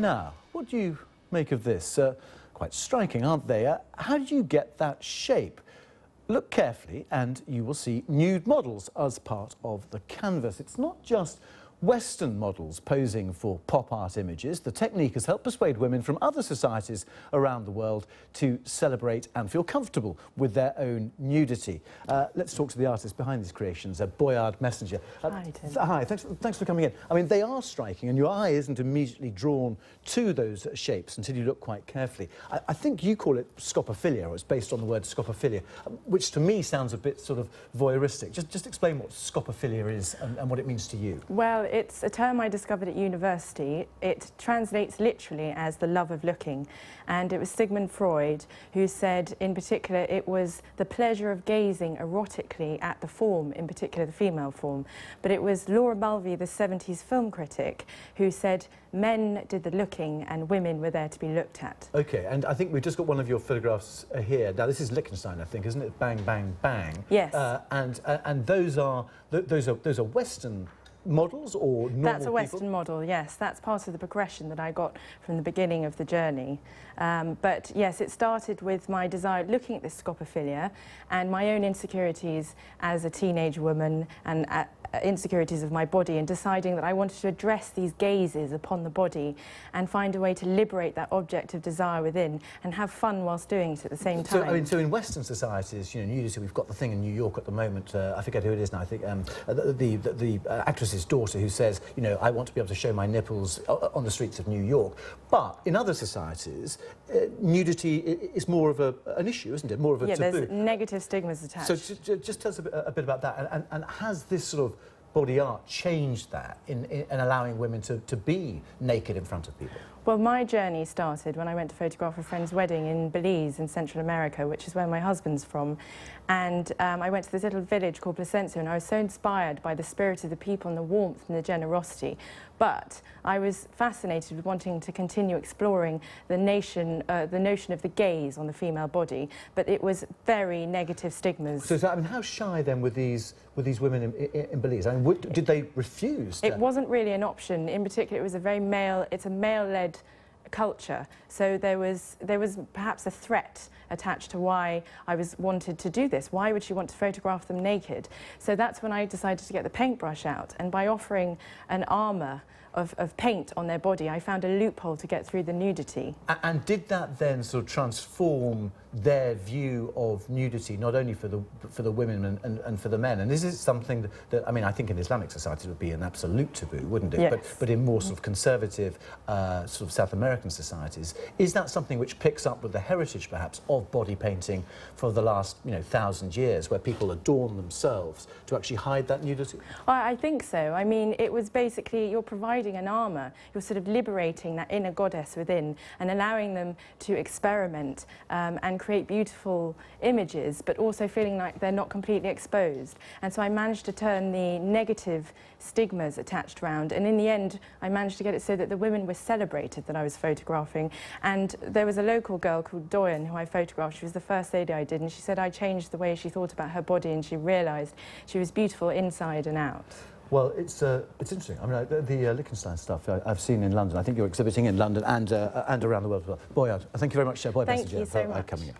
Now, what do you make of this? Uh, quite striking, aren't they? Uh, how did you get that shape? Look carefully and you will see nude models as part of the canvas. It's not just Western models posing for pop art images, the technique has helped persuade women from other societies around the world to celebrate and feel comfortable with their own nudity. Uh, let's talk to the artist behind these creations, uh, Boyarde Messenger. Uh, hi, Tim. Th hi, thanks, thanks for coming in. I mean, they are striking and your eye isn't immediately drawn to those shapes until you look quite carefully. I, I think you call it scopophilia, or it's based on the word scopophilia, um, which to me sounds a bit sort of voyeuristic. Just, just explain what scopophilia is and, and what it means to you. Well, it's a term I discovered at university. It translates literally as the love of looking. And it was Sigmund Freud who said, in particular, it was the pleasure of gazing erotically at the form, in particular the female form. But it was Laura Mulvey, the 70s film critic, who said men did the looking and women were there to be looked at. OK, and I think we've just got one of your photographs uh, here. Now, this is Lichtenstein, I think, isn't it? Bang, bang, bang. Yes. Uh, and, uh, and those are, th those are, those are Western models or normal That's a Western people? model, yes. That's part of the progression that I got from the beginning of the journey. Um, but yes, it started with my desire looking at this scopophilia and my own insecurities as a teenage woman and uh, insecurities of my body and deciding that I wanted to address these gazes upon the body and find a way to liberate that object of desire within and have fun whilst doing it at the same time. So, I mean, so in Western societies, you know, nudity, we've got the thing in New York at the moment, uh, I forget who it is now, I think um, the, the, the, the uh, actress's daughter who says, you know, I want to be able to show my nipples uh, on the streets of New York. But in other societies, uh, nudity is more of a, an issue, isn't it? More of a yeah, taboo. there's negative stigmas attached. So just tell us a bit, a bit about that. And, and, and has this sort of body art changed that in, in, in allowing women to, to be naked in front of people? Well, my journey started when I went to photograph a friend's wedding in Belize in Central America, which is where my husband's from. And um, I went to this little village called Placencia, and I was so inspired by the spirit of the people and the warmth and the generosity. But I was fascinated with wanting to continue exploring the nation, uh, the notion of the gaze on the female body, but it was very negative stigmas. So, I mean, how shy then were these were these women in, in, in Belize? I mean, would, did they refuse? To... It wasn't really an option. In particular, it was a very male. It's a male-led culture. So there was, there was perhaps a threat attached to why I was wanted to do this. Why would she want to photograph them naked? So that's when I decided to get the paintbrush out. And by offering an armour of, of paint on their body, I found a loophole to get through the nudity. And, and did that then sort of transform their view of nudity, not only for the for the women and, and, and for the men? And is it something that, that, I mean, I think in Islamic societies it would be an absolute taboo, wouldn't it? Yes. But, but in more sort of conservative, uh, sort of South American societies, is that something which picks up with the heritage, perhaps, of body painting for the last, you know, thousand years, where people adorn themselves to actually hide that nudity? I, I think so. I mean, it was basically, you're providing an armour, you're sort of liberating that inner goddess within and allowing them to experiment um, and create beautiful images, but also feeling like they're not completely exposed. And so I managed to turn the negative stigmas attached around. And in the end, I managed to get it so that the women were celebrated that I was photographing. And there was a local girl called Doyen who I photographed. She was the first lady I did. And she said I changed the way she thought about her body and she realised she was beautiful inside and out. Well, it's, uh, it's interesting. I mean, the, the uh, Lichtenstein stuff I, have seen in London. I think you're exhibiting in London and, uh, and around the world as well. Boyarde, thank you very much, uh, Boy Thank Messenger, you so for uh, much. coming in.